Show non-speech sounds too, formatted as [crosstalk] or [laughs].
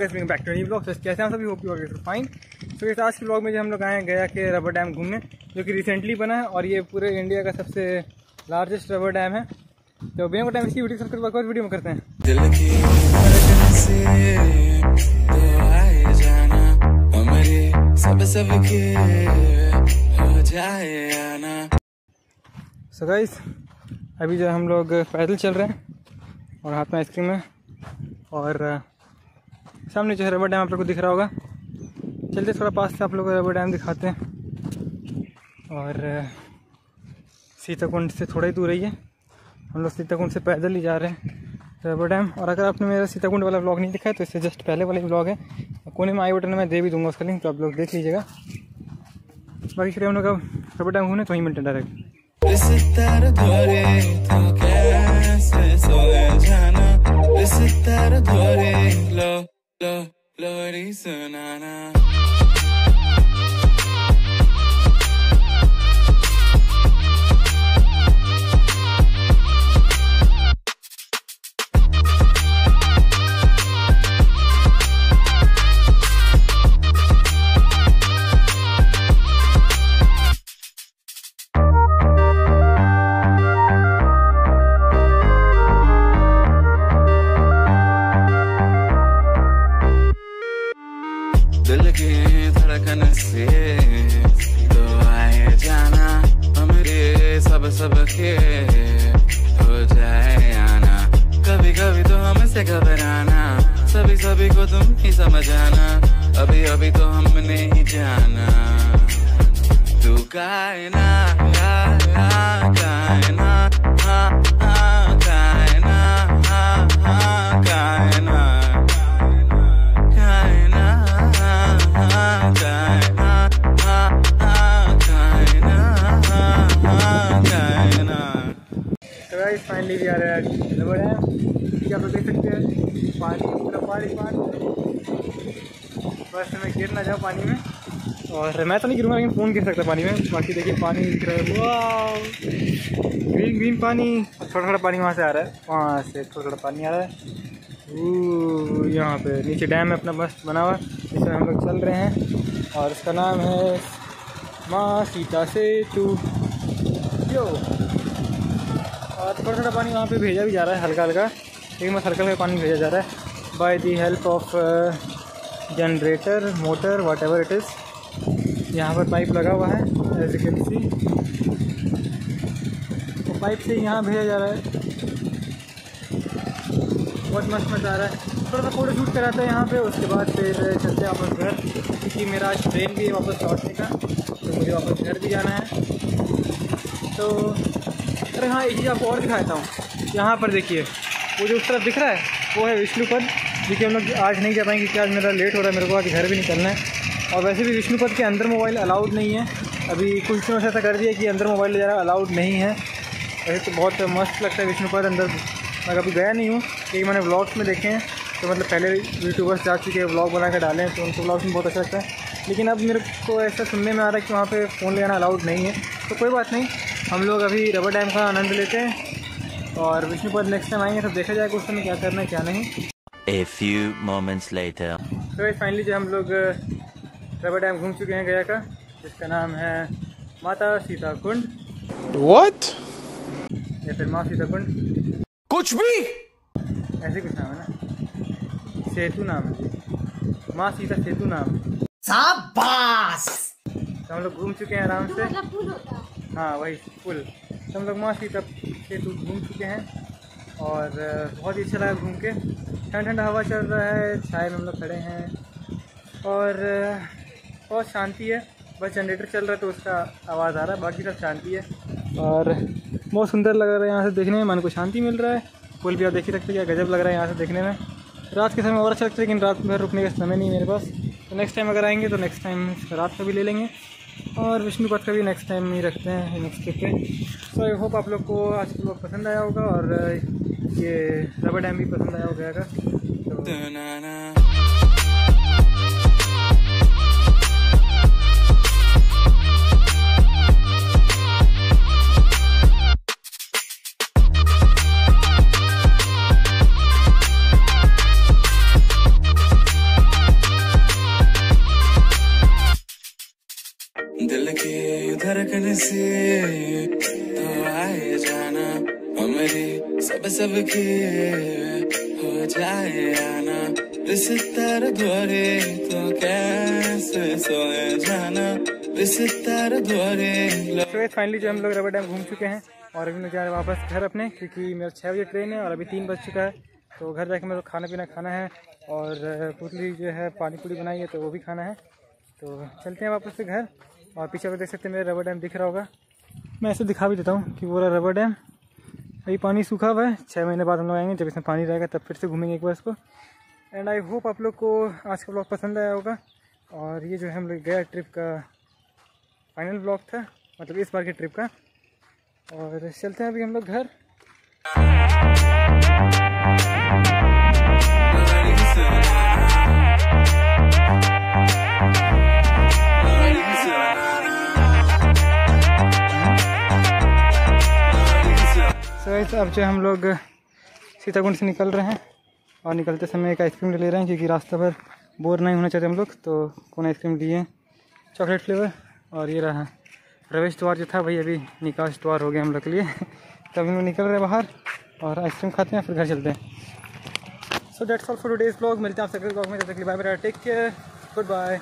Hello back to blog कैसे हम सभी hope you are fine so इस आज के ब्लॉग में जो हम लोग आए हैं गया के रबर डैम घूमने जो कि रिसेंटली बना है और ये पूरे इंडिया का सबसे लार्जेस्ट रबर डैम है. तो भैया को टाइम इसकी वीडियो सबसे बकवास वीडियो में करते हैं. से तो सो गाइस अभी जो हम लोग पैदल चल रहे हैं और हाथ में आइसक्रीम है और सामने जो है रबर डैम आप लोग को दिख रहा होगा। चलते थोड़ा पास से आप लोग को रबर डैम दिखाते हैं। और सीताकुंड से थोड़ा ही दूर ही है हम लोग सीताकुंड से पैदल ही जा रहे हैं रबर डैम। और अगर आपने मेरा सीताकुंड वाला ब्लॉग नहीं देखा है तो इससे जस्ट पहले वाला ब्लॉग है। कोने में आई बटन मैं दे भी दूँगा उसका लिंक तो आप लोग देख लीजिएगा। बाकी फिर हम लोग अब रबर डैम घूमने तो ही मिलते डायरेक्ट लो लो हो जाए आना। कभी कभी तो हमसे घबराना। सभी सभी को तुम ही समझ आना अभी अभी तो हमने ही जाना। तू गायना गायना गायना। हाँ, फाइनली भी आ रहा है ठीक है, आप लोग देख सकते हैं, पानी, पूरा पानी पानी। बस मैं गिर ना जाऊँ पानी में। और मैं तो नहीं गिरूँगा, लेकिन फ़ोन गिर सकता पानी में। बाकी देखिए, पानी दिख रहा है। वाह ग्रीन ग्रीन पानी। थोड़ा थोड़ा पानी वहाँ से आ रहा है। वहाँ से थोड़ा थोड़ा पानी आ रहा है। यहाँ पे नीचे डैम है, अपना मस्त बना हुआ। जिसमें हम लोग चल रहे हैं। और इसका नाम है माँ सीता यो! और थोड़ा थोड़ा पानी वहाँ पे भेजा भी जा रहा है, हल्का हल्का। लेकिन बस हल्का हल्का पानी भेजा जा रहा है। By the help of generator motor whatever it is यहाँ पर पाइप लगा हुआ है एज यू कैन सी तो पाइप से यहाँ भेजा जा रहा है। बहुत मस्त मज़ा आ रहा है। थोड़ा सा फ़ोटो शूट कराता है यहाँ पे, उसके बाद फिर चलते हैं वापस घर। क्योंकि मेरा आज ट्रेन भी वापस लौटने का तो मुझे वापस घर भी जाना है। तो अरे हाँ एक चीज़ आपको और दिखाता हूँ। यहाँ पर देखिए, वो जो उस तरफ़ दिख रहा है, वो है विष्णुपद। क्योंकि हम लोग आज नहीं जा पाएँगे क्योंकि आज मेरा लेट हो रहा है, मेरे को आज घर भी निकलना है। और वैसे भी विष्णुपद के अंदर मोबाइल अलाउड नहीं है। अभी कुछ दिनों से ऐसा कर दिया कि अंदर मोबाइल ले जाना अलाउड नहीं है। वैसे तो बहुत मस्त लगता है विष्णुपद अंदर। मैं कभी गया नहीं हूँ क्योंकि मैंने व्लॉग्स में देखे हैं। तो मतलब पहले यूट्यूबर्स जा चुके हैं व्लॉग बना कर डाले हैं तो उनको व्लॉग्स में बहुत अच्छा लगता है। लेकिन अब मेरे को ऐसा सुनने में आ रहा है कि वहाँ पे फ़ोन ले जाना अलाउड नहीं है। तो कोई बात नहीं हम लोग अभी रबर डैम का आनंद लेते हैं और विष्णुपद नेक्स्ट टाइम आएँगे तब देखा जाएगा उस समय क्या करना है क्या नहीं। A few moments later. तो फाइनली जो हम लोग रबर डैम घूम चुके हैं गया का जिसका नाम है माता सीता कुंड What? या फिर माँ सीता कुंड कुछ भी? ऐसे कुछ नाम है ना। सेतु नाम है। माँ सीता सेतु नाम। है तो हम लोग घूम चुके हैं आराम से। हाँ वही पुल तो हम लोग माँ सीता सेतु घूम चुके हैं और बहुत ही अच्छा लगा घूम के। ठंडा ठंडा हवा चल रहा है, छाए में हम लोग खड़े हैं और बहुत शांति है। बस जनरेटर चल रहा है तो उसका आवाज़ आ रहा है, बाकी सब शांति है। और, बहुत सुंदर लग रहा है यहाँ से देखने में, मन को शांति मिल रहा है। पुल भी आप देख ही सकते हैं गजब लग रहा है यहाँ से देखने में। रात के समय और अच्छा लगता है, लेकिन रात भर रुकने का समय नहीं है मेरे पास। तो नेक्स्ट टाइम अगर आएँगे तो नेक्स्ट टाइम रात का भी ले लेंगे। और विष्णु पथ का भी नेक्स्ट टाइम ही रखते हैं नेक्स्ट ट्रिप पे सो आई होप आप लोग को आज का ब्लॉग पसंद आया होगा और, ये रबर डैम भी पसंद आया होगा। तो दिल की धड़कन से तो आए जाना हमारी सब सब के हो जाए आना। रिश्तेदार द्वारे तो कैसे सोए जाना? रिश्तेदार द्वारे तो फाइनली जो हम लोग रबर डैम घूम चुके हैं और अभी मैं जा रहे वापस घर अपने, क्योंकि मेरा छः बजे ट्रेन है और अभी तीन बज चुका है। तो घर जाके मेरे को खाना पीना खाना है और पुतली जो है पानी पूरी बनाई है तो वो भी खाना है। तो चलते हैं वापस से घर। और पीछे देख सकते हैं, मेरा रबर डैम दिख रहा होगा। मैं ऐसे दिखा भी देता हूँ कि पूरा रबर डैम अभी पानी सूखा हुआ है छः महीने बाद हम लोग आएँगे, जब इसमें पानी रहेगा तब फिर से घूमेंगे एक बार इसको। एंड आई होप आप लोग को आज का ब्लॉग पसंद आया होगा। और ये जो है हम लोग गया ट्रिप का फाइनल ब्लॉग था मतलब इस बार के ट्रिप का। और चलते हैं अभी हम लोग घर। तो अब जो हम लोग सीताकुंड से निकल रहे हैं और निकलते समय एक आइसक्रीम ले ले रहे हैं क्योंकि रास्ता भर बोर नहीं होना चाहते हम लोग तो कौन आइसक्रीम लिए? चॉकलेट फ्लेवर और ये रहा प्रवेश द्वार जो था, भाई अभी निकास द्वार हो गया हम लोग के लिए। [laughs] तो अभी हम लोग निकल रहे हैं बाहर और आइसक्रीम खाते हैं, फिर घर चलते हैं। So that's all for today's blog मिलते हैं आपसे ब्लॉग में। तक bye bye take care goodbye